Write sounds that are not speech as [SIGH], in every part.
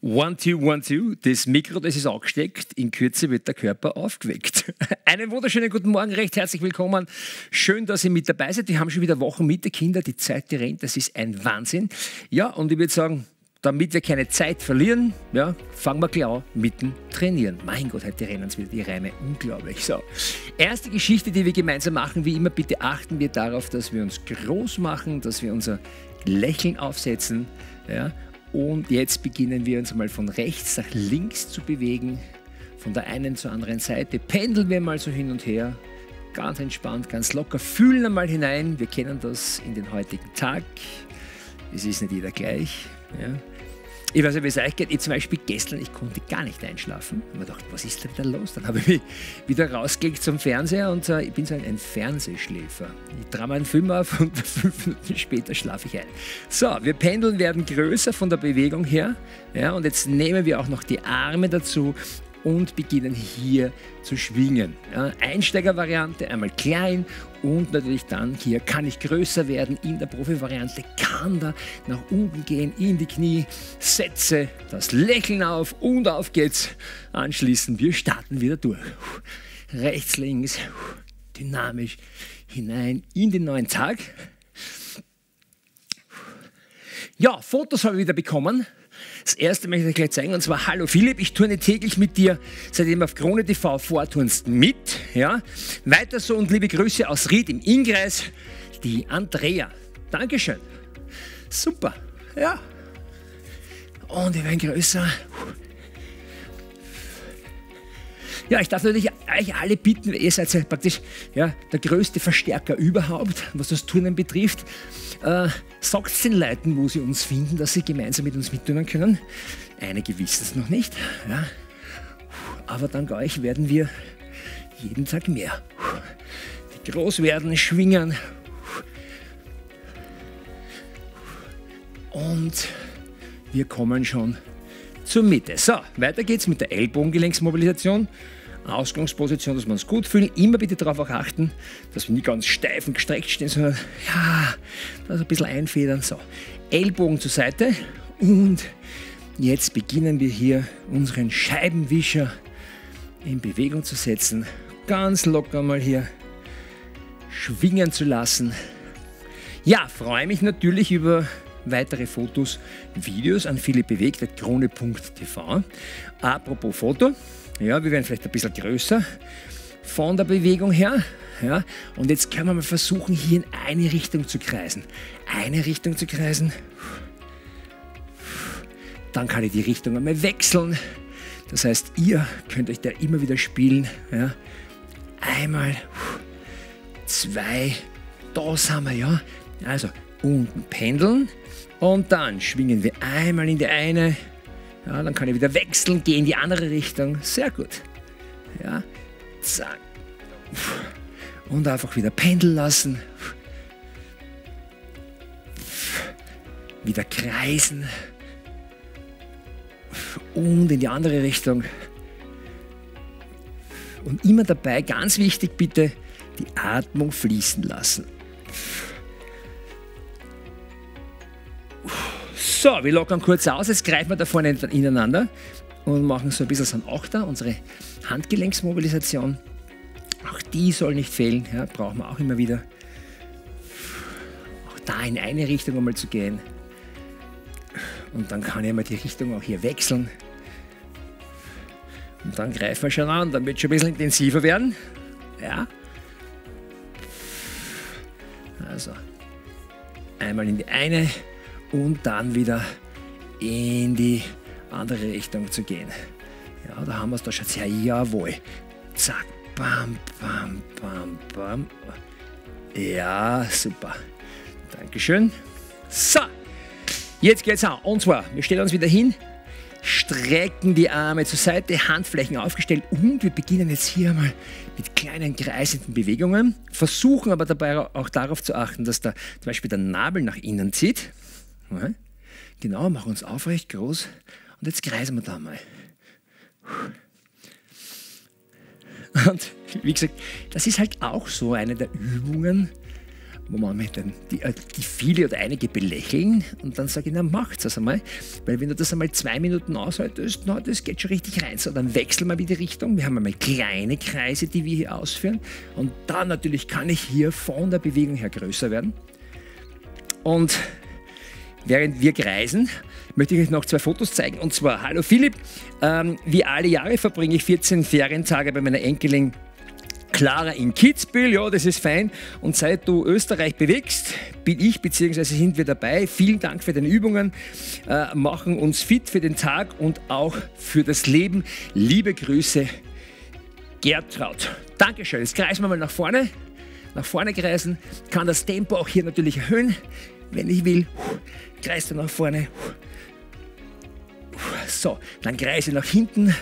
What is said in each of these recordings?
One, two, one, two. Das Mikro, das ist angesteckt. In Kürze wird der Körper aufgeweckt. [LAUGHS] Einen wunderschönen guten Morgen, recht herzlich willkommen. Schön, dass ihr mit dabei seid. Wir haben schon wieder Wochen mit den Kindern. Die Zeit, die rennt, das ist ein Wahnsinn. Ja, und ich würde sagen, damit wir keine Zeit verlieren, ja, fangen wir gleich an mit dem Trainieren. Mein Gott, heute rennen es wieder die Reime. Unglaublich. So. Erste Geschichte, die wir gemeinsam machen, wie immer, bitte achten wir darauf, dass wir uns groß machen, dass wir unser Lächeln aufsetzen. Ja, und jetzt beginnen wir uns mal von rechts nach links zu bewegen, von der einen zur anderen Seite. Pendeln wir mal so hin und her, ganz entspannt, ganz locker. Fühlen einmal hinein. Wir kennen das in den heutigen Tag. Es ist nicht jeder gleich. Ja. Ich weiß nicht, wie es euch geht. Ich zum Beispiel gestern, ich konnte gar nicht einschlafen. Ich habe gedacht, was ist da wieder los? Dann habe ich mich wieder rausgelegt zum Fernseher und äh, ich bin so ein, ein Fernsehschläfer. Ich drehe meinen Film auf und [LAUGHS] fünf Minuten später schlafe ich ein. So, wir pendeln werden größer von der Bewegung her. Ja, und jetzt nehmen wir auch noch die Arme dazu und beginnen hier zu schwingen. Ja, Einsteigervariante, einmal klein und natürlich dann hier kann ich größer werden. In der Profi-Variante kann da nach unten gehen, in die Knie, setze das Lächeln auf und auf geht's. Anschließend, wir starten wieder durch. Rechts, links, dynamisch hinein in den neuen Tag. Ja, Fotos habe ich wieder bekommen. Das erste möchte ich gleich zeigen und zwar Hallo Philipp, ich turne täglich mit dir, seitdem auf Krone TV vorturnst mit. Ja. Weiter so und liebe Grüße aus Ried im Ingreis, die Andrea. Dankeschön. Super. Ja. Und wir werden größer. Ja, ich darf natürlich euch alle bitten, ihr seid ja praktisch ja, der größte Verstärker überhaupt, was das Turnen betrifft. Äh, Sagt es den Leuten, wo sie uns finden, dass sie gemeinsam mit uns mittun können. Einige wissen es noch nicht. Ja. Aber dank euch werden wir jeden Tag mehr. Die groß werden, schwingen. Und wir kommen schon zur Mitte. So, weiter geht's mit der Ellbogengelenksmobilisation. Ausgangsposition, dass wir uns gut fühlen. Immer bitte darauf auch achten, dass wir nicht ganz steif und gestreckt stehen, sondern ja, das ein bisschen einfedern. So, Ellbogen zur Seite und jetzt beginnen wir hier unseren Scheibenwischer in Bewegung zu setzen. Ganz locker mal hier schwingen zu lassen. Ja, freue mich natürlich über weitere Fotos, Videos an philippbewegt.krone.tv. Apropos Foto, ja, wir werden vielleicht ein bisschen größer von der Bewegung her. Ja, und jetzt können wir mal versuchen, hier in eine Richtung zu kreisen. Eine Richtung zu kreisen. Dann kann ich die Richtung einmal wechseln. Das heißt, ihr könnt euch da immer wieder spielen. Ja. Einmal, zwei, da sind wir, ja. Also unten pendeln und dann schwingen wir einmal in die eine, ja, dann kann ich wieder wechseln, gehe in die andere Richtung. Sehr gut. Ja, zack. Und einfach wieder pendeln lassen. Wieder kreisen. Und in die andere Richtung. Und immer dabei, ganz wichtig bitte, die Atmung fließen lassen. So, wir lockern kurz aus, jetzt greifen wir da vorne ineinander und machen so ein bisschen so ein Achter, unsere Handgelenksmobilisation. Auch die soll nicht fehlen, ja, brauchen wir auch immer wieder. Auch da in eine Richtung einmal zu gehen. Und dann kann ich mal die Richtung auch hier wechseln. Und dann greifen wir schon an, dann wird es schon ein bisschen intensiver werden. Ja. Also, einmal in die eine und dann wieder in die andere Richtung zu gehen. Ja, da haben wir es da schon sehr, jawohl. Zack, bam, bam, bam, bam. Ja, super. Dankeschön. So, jetzt geht's an. Und zwar, wir stellen uns wieder hin, strecken die Arme zur Seite, Handflächen aufgestellt und wir beginnen jetzt hier mal mit kleinen kreisenden Bewegungen, versuchen aber dabei auch darauf zu achten, dass da zum Beispiel der Nabel nach innen zieht. Genau, machen uns aufrecht, groß. Und jetzt kreisen wir da mal. Und wie gesagt, das ist halt auch so eine der Übungen, wo man dann die, äh, die, viele oder einige belächeln und dann sage ich, na macht's das einmal, weil wenn du das einmal zwei Minuten aushaltest, na, das geht schon richtig rein. So, dann wechseln wir wieder die Richtung. Wir haben einmal kleine Kreise, die wir hier ausführen und dann natürlich kann ich hier von der Bewegung her größer werden. Und während wir kreisen, möchte ich euch noch zwei Fotos zeigen. Und zwar, hallo Philipp, ähm, wie alle Jahre verbringe ich 14 Ferientage bei meiner Enkelin Clara in Kitzbühel, ja, das ist fein. Und seit du Österreich bewegst, bin ich bzw. sind wir dabei. Vielen Dank für deine Übungen, äh, machen uns fit für den Tag und auch für das Leben. Liebe Grüße, Gertraud. Dankeschön. Jetzt kreisen wir mal nach vorne. Nach vorne kreisen. Kann das Tempo auch hier natürlich erhöhen, wenn ich will. Kreise nach vorne. So, dann kreise nach hinten.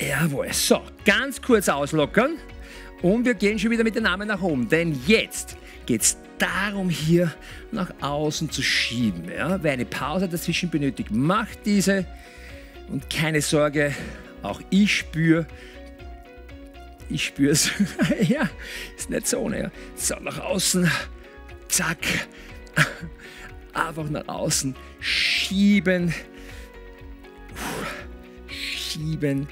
Jawohl. So, ganz kurz auslockern. Und wir gehen schon wieder mit den Armen nach oben. Denn jetzt geht es darum, hier nach außen zu schieben. Ja? Wer eine Pause dazwischen benötigt, macht diese. Und keine Sorge, auch ich spüre, ich spüre es. [LAUGHS] ja, ist nicht so ohne. So, nach außen. Zack. Einfach nach außen schieben. Schieben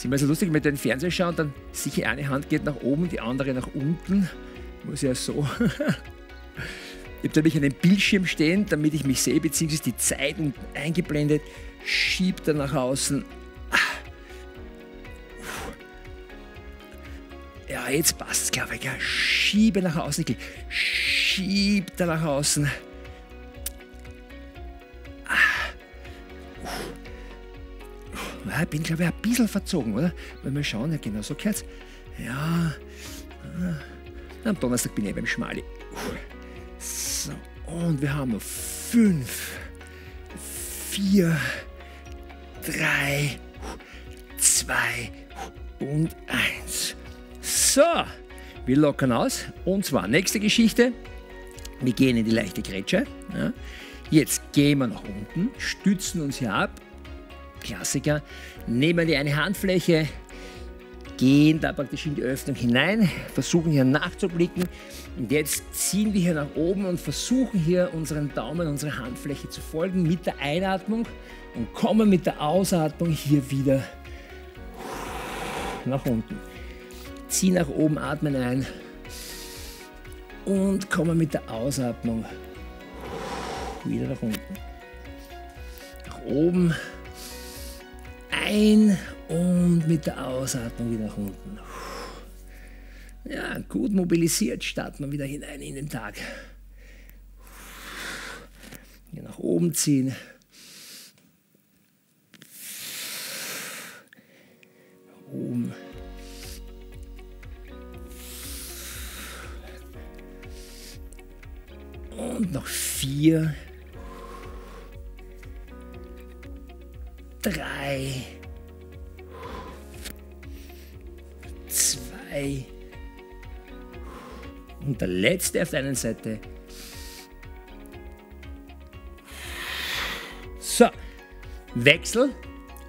ist immer so lustig, man den Fernseher schaut, dann sicher eine Hand geht nach oben, die andere nach unten. Muss ja so. [LAUGHS] ich habe natürlich einen Bildschirm stehen, damit ich mich sehe, beziehungsweise die Zeit eingeblendet. Schiebt er nach außen. Jetzt passt es, glaube ich. Ja. Schiebe nach außen. Schiebt er nach außen. ich bin, glaube ich, ein bisschen verzogen, oder? Wenn wir schauen, ja genau, so gehört Ja, äh, am Donnerstag bin ich beim Schmali. So, und wir haben noch fünf, vier, drei, zwei und eins. So, wir lockern aus. Und zwar, nächste Geschichte. Wir gehen in die leichte Grätsche. Ja. Jetzt gehen wir nach unten, stützen uns hier ab Klassiker. Nehmen wir eine Handfläche, gehen da praktisch in die Öffnung hinein, versuchen hier nachzublicken und jetzt ziehen wir hier nach oben und versuchen hier unseren Daumen, unsere Handfläche zu folgen mit der Einatmung und kommen mit der Ausatmung hier wieder nach unten. Ziehen nach oben, atmen ein und kommen mit der Ausatmung wieder nach unten. Nach oben ein und mit der Ausatmung wieder nach unten. Ja, gut mobilisiert starten wir wieder hinein in den Tag. Hier nach oben ziehen. oben. Und noch vier. Drei. Zwei. Und der letzte auf der einen Seite. So, Wechsel,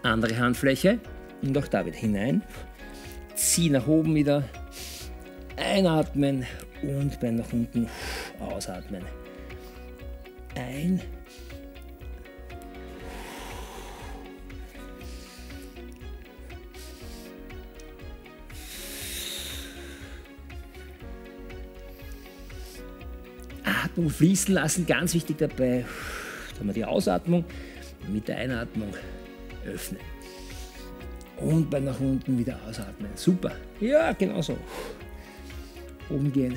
andere Handfläche und auch da wieder hinein. Zieh nach oben wieder, einatmen und bei nach unten ausatmen. Ein Atmung fließen lassen, ganz wichtig dabei. Da haben wir die Ausatmung mit der Einatmung öffnen. Und bei nach unten wieder ausatmen. Super. Ja, genau so. Umgehen.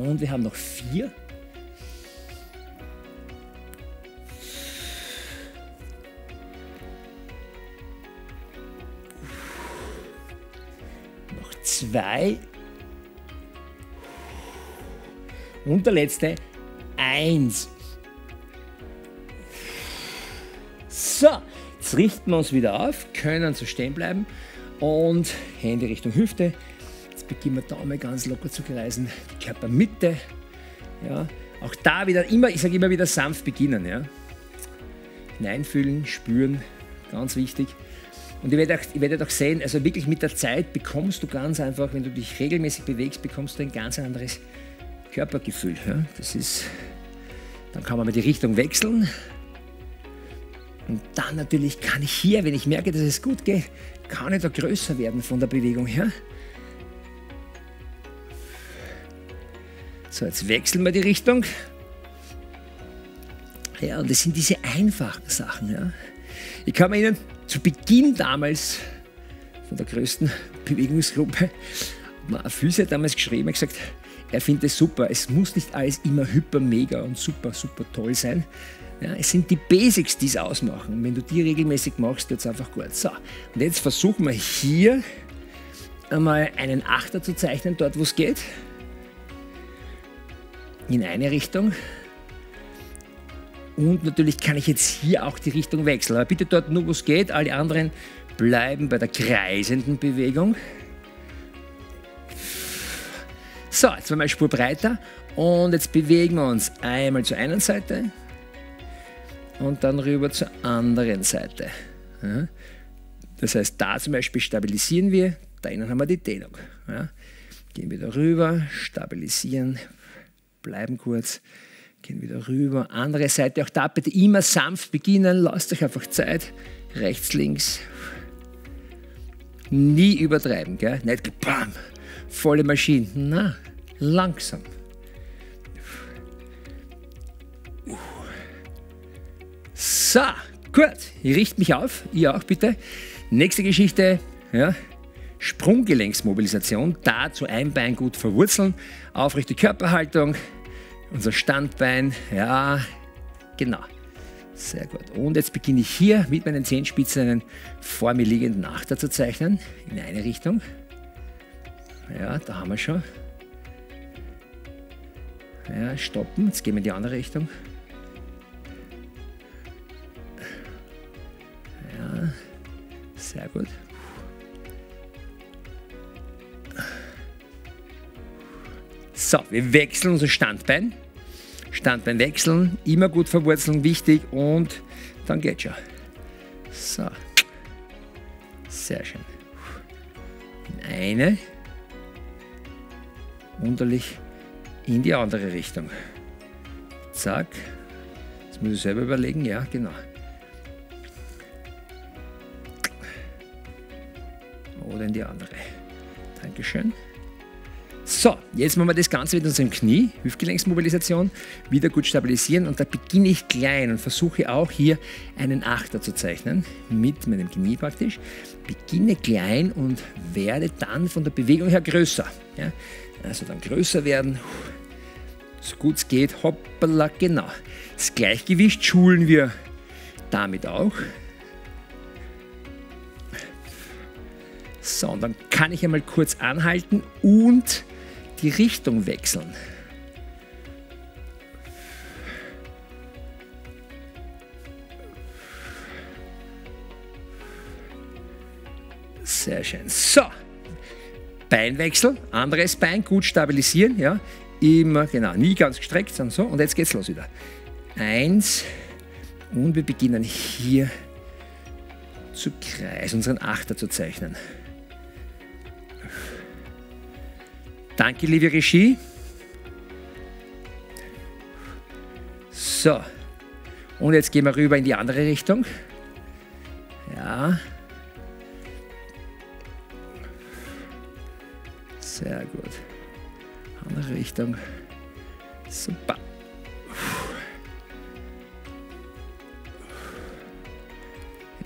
Und wir haben noch vier. zwei. Und der letzte, eins. So, jetzt richten wir uns wieder auf, können so stehen bleiben und Hände Richtung Hüfte. Beginnen wir Daumen ganz locker zu kreisen, die Körpermitte Ja. Auch da wieder immer, ich sage immer wieder sanft beginnen. Ja. Hineinfühlen, spüren, ganz wichtig. Und ihr werdet, auch, ihr werdet auch sehen, also wirklich mit der Zeit bekommst du ganz einfach, wenn du dich regelmäßig bewegst, bekommst du ein ganz anderes Körpergefühl. Ja. Das ist, dann kann man mal die Richtung wechseln. Und dann natürlich kann ich hier, wenn ich merke, dass es gut geht, kann ich da größer werden von der Bewegung her. So, jetzt wechseln wir die Richtung. Ja, und das sind diese einfachen Sachen. Ja. Ich kann mir Ihnen zu Beginn damals von der größten Bewegungsgruppe, ein Füße damals geschrieben und gesagt, er findet es super. Es muss nicht alles immer hyper, mega und super, super toll sein. Ja, es sind die Basics, die es ausmachen. Und wenn du die regelmäßig machst, wird es einfach gut. So, und jetzt versuchen wir hier einmal einen Achter zu zeichnen, dort wo es geht in eine Richtung. Und natürlich kann ich jetzt hier auch die Richtung wechseln. Aber bitte dort nur, wo es geht. Alle anderen bleiben bei der kreisenden Bewegung. So, jetzt mal Spur breiter. Und jetzt bewegen wir uns einmal zur einen Seite und dann rüber zur anderen Seite. Das heißt, da zum Beispiel stabilisieren wir, da innen haben wir die Dehnung. Gehen wir da rüber, stabilisieren, bleiben kurz, gehen wieder rüber. Andere Seite, auch da bitte immer sanft beginnen, lasst euch einfach Zeit. Rechts, links. Nie übertreiben, gell? Nicht bam, volle Maschine. Na, langsam. So, gut. Ich richte mich auf. Ihr auch bitte. Nächste Geschichte. Ja. Sprunggelenksmobilisation, dazu ein Bein gut verwurzeln, aufrechte Körperhaltung, unser Standbein, ja, genau. Sehr gut. Und jetzt beginne ich hier mit meinen Zehenspitzen einen vor mir liegenden Achter zu zeichnen, in eine Richtung. Ja, da haben wir schon. Ja, stoppen, jetzt gehen wir in die andere Richtung. Ja, sehr gut. So, wir wechseln unser Standbein. Standbein wechseln, immer gut verwurzeln, wichtig und dann geht schon. So, sehr schön. In eine, unterlich in die andere Richtung. Zack. Jetzt muss ich selber überlegen, ja, genau. Oder in die andere. Dankeschön. So, jetzt machen wir das Ganze mit unserem Knie, Hüftgelenksmobilisation, wieder gut stabilisieren und da beginne ich klein und versuche auch hier einen Achter zu zeichnen, mit meinem Knie praktisch. Beginne klein und werde dann von der Bewegung her größer. Ja? Also dann größer werden, so gut es geht, hoppala, genau. Das Gleichgewicht schulen wir damit auch. So, und dann kann ich einmal kurz anhalten und die Richtung wechseln. Sehr schön. So, Beinwechsel, anderes Bein gut stabilisieren, ja. Immer, genau, nie ganz gestreckt, sondern so. Und jetzt geht's los wieder. Eins. Und wir beginnen hier zu kreisen, unseren Achter zu zeichnen. Danke, liebe Regie. So. Und jetzt gehen wir rüber in die andere Richtung. Ja. Sehr gut. Andere Richtung. Super.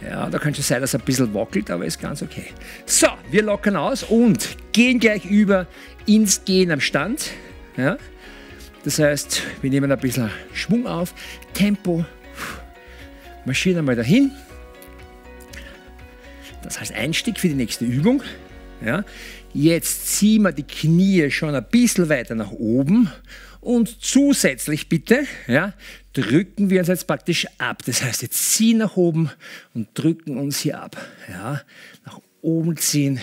Ja, da kann schon sein, dass es ein bisschen wackelt, aber ist ganz okay. So, wir lockern aus und gehen gleich über ins Gehen am Stand. Ja? Das heißt, wir nehmen ein bisschen Schwung auf, Tempo, marschieren einmal dahin. Das heißt Einstieg für die nächste Übung. Ja? Jetzt ziehen wir die Knie schon ein bisschen weiter nach oben und zusätzlich bitte ja, drücken wir uns jetzt praktisch ab. Das heißt, jetzt ziehen nach oben und drücken uns hier ab. Ja? Nach oben ziehen.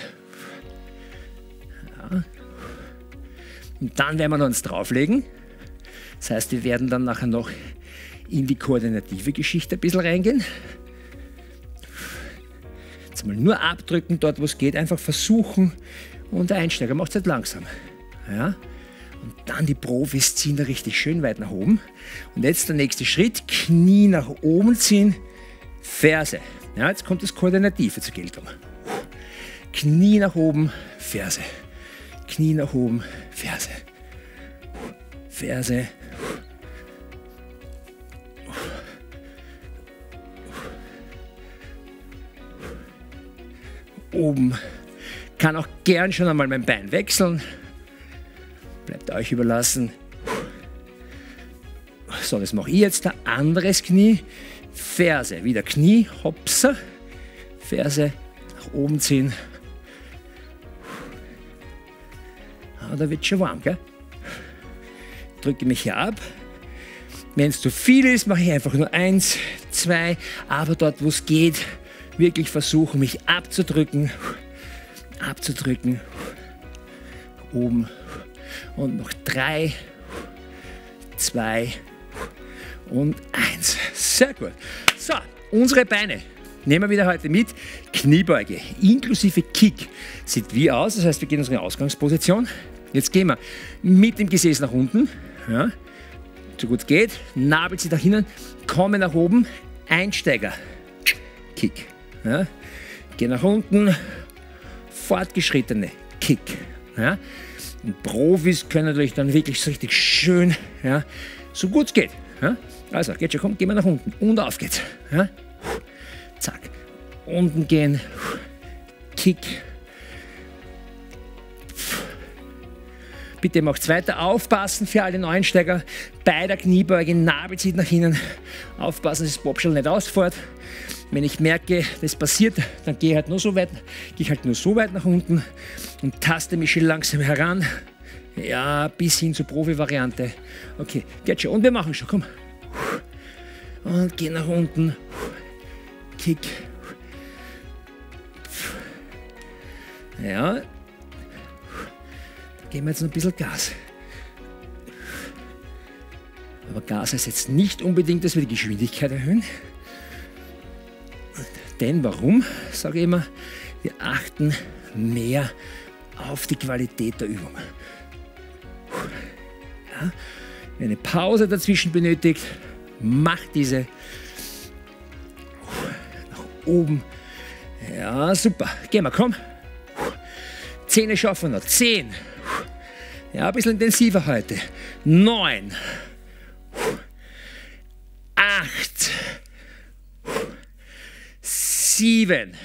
Und dann werden wir uns drauflegen. Das heißt, wir werden dann nachher noch in die koordinative Geschichte ein bisschen reingehen. Jetzt mal nur abdrücken, dort wo es geht, einfach versuchen und der Einsteiger macht es halt langsam. Ja? Und dann die Profis ziehen da richtig schön weit nach oben. Und jetzt der nächste Schritt, Knie nach oben ziehen, Ferse. Ja, jetzt kommt das Koordinative zur Geltung. Knie nach oben, Ferse. Nach oben, Ferse. Ferse. Oben. Kann auch gern schon einmal mein Bein wechseln. Bleibt euch überlassen. So, das mache ich jetzt. Der anderes Knie. Ferse. Wieder Knie. Hopsa. Ferse nach oben ziehen. Da wird schon warm, gell? Drücke mich hier ab. Wenn es zu viel ist, mache ich einfach nur eins, zwei, aber dort, wo es geht, wirklich versuchen, mich abzudrücken, abzudrücken, oben und noch drei, zwei und eins. Sehr gut. So, unsere Beine nehmen wir wieder heute mit. Kniebeuge inklusive Kick sieht wie aus. Das heißt, wir gehen in unsere Ausgangsposition. Jetzt gehen wir mit dem Gesäß nach unten. Ja, so gut geht. Nabel sie nach hinten, komme nach oben. Einsteiger. Kick. Ja, geh nach unten. Fortgeschrittene. Kick. Ja, und Profis können natürlich dann wirklich so richtig schön, ja, so gut es geht. Ja. Also, geht schon, komm, gehen wir nach unten. Und auf geht's. Ja. Zack. Unten gehen. Kick Bitte macht weiter. Aufpassen für alle Neuensteiger. Bei der Kniebeuge, Nabel zieht nach hinten. Aufpassen, dass das Bobschel nicht ausfährt. Wenn ich merke, das passiert, dann gehe ich halt nur so weit, gehe halt nur so weit nach unten und taste mich schön langsam heran. Ja, bis hin zur Profi-Variante. Okay, geht schon. Und wir machen schon, komm. Und geh nach unten. Kick. Ja, geben wir jetzt noch ein bisschen Gas. Aber Gas heißt jetzt nicht unbedingt, dass wir die Geschwindigkeit erhöhen. Denn warum, sage ich immer, wir achten mehr auf die Qualität der Übung. Ja, wer eine Pause dazwischen benötigt, macht diese nach oben. Ja, super. Gehen wir, komm. Zähne schaffen wir noch. Zehn. Ja, ein bisschen intensiver heute. Neun. Acht. Sieben.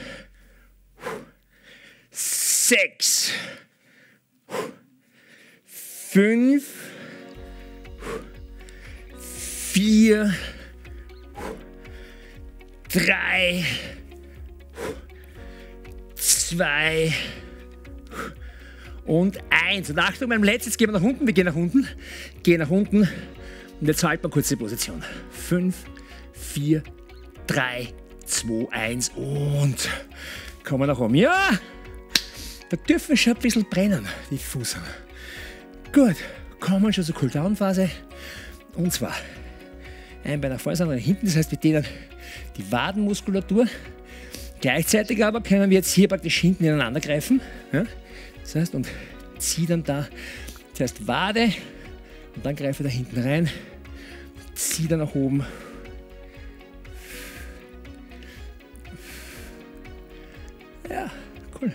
Sechs. Fünf. Vier. Drei. Zwei und eins. Und Achtung, beim letzten, jetzt gehen wir nach unten, wir gehen nach unten, gehen nach unten und jetzt halten wir kurz die Position. Fünf, vier, drei, zwei, eins und kommen wir nach oben. Ja, da dürfen wir schon ein bisschen brennen, die Fuß. Gut, kommen schon zur Cooldown-Phase und zwar ein Bein nach vorne, andere hinten, das heißt, wir dehnen die Wadenmuskulatur. Gleichzeitig aber können wir jetzt hier praktisch hinten ineinander greifen. Ja? Das heißt, und ziehe dann da zuerst Wade und dann greife da hinten rein, ziehe dann nach oben. Ja, cool.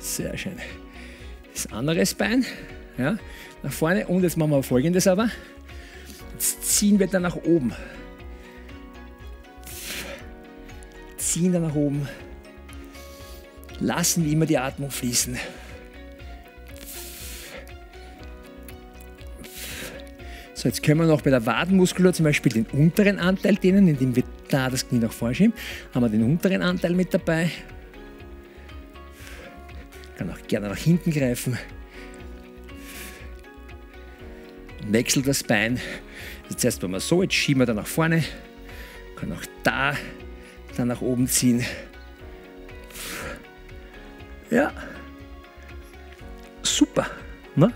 Sehr schön. Das andere Bein, ja, nach vorne und jetzt machen wir folgendes aber. Jetzt ziehen wir dann nach oben. Ziehen dann nach oben lassen wir immer die Atmung fließen. So, jetzt können wir noch bei der Wadenmuskulatur zum Beispiel den unteren Anteil dehnen, indem wir da das Knie nach vorne schieben. Haben wir den unteren Anteil mit dabei. Kann auch gerne nach hinten greifen. Wechselt das Bein. Jetzt erst mal so, jetzt schieben wir da nach vorne. Kann auch da dann nach oben ziehen. Ja. Super. Ne?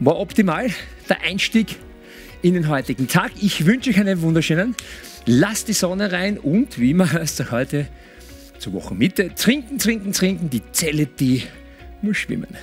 war optimal der Einstieg in den heutigen Tag. Ich wünsche euch einen wunderschönen. Lasst die Sonne rein und wie immer heißt es heute zur Wochenmitte, trinken, trinken, trinken. Die Zelle, die muss schwimmen.